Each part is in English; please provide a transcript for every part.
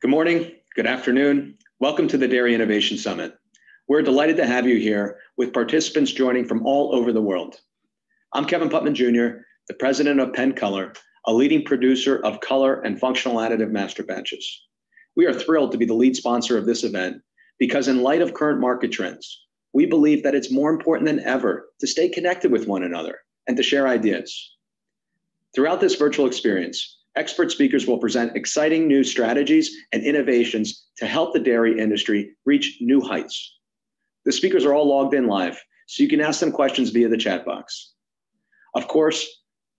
Good morning, good afternoon. Welcome to the Dairy Innovation Summit. We're delighted to have you here with participants joining from all over the world. I'm Kevin Putman Jr., the president of Penn Color, a leading producer of color and functional additive master batches. We are thrilled to be the lead sponsor of this event because in light of current market trends, we believe that it's more important than ever to stay connected with one another and to share ideas. Throughout this virtual experience, expert speakers will present exciting new strategies and innovations to help the dairy industry reach new heights. The speakers are all logged in live, so you can ask them questions via the chat box. Of course,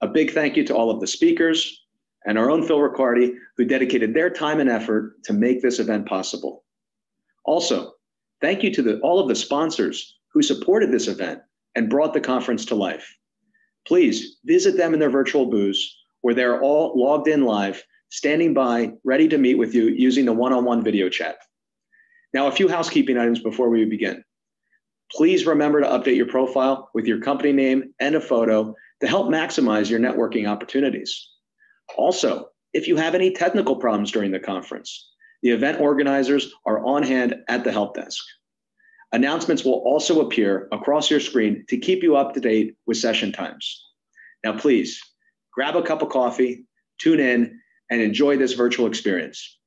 a big thank you to all of the speakers and our own Phil Riccardi, who dedicated their time and effort to make this event possible. Also, thank you to the, all of the sponsors who supported this event and brought the conference to life. Please visit them in their virtual booths where they're all logged in live, standing by, ready to meet with you using the one-on-one video chat. Now, a few housekeeping items before we begin. Please remember to update your profile with your company name and a photo to help maximize your networking opportunities. Also, if you have any technical problems during the conference, the event organizers are on hand at the help desk. Announcements will also appear across your screen to keep you up to date with session times. Now, please grab a cup of coffee, tune in, and enjoy this virtual experience.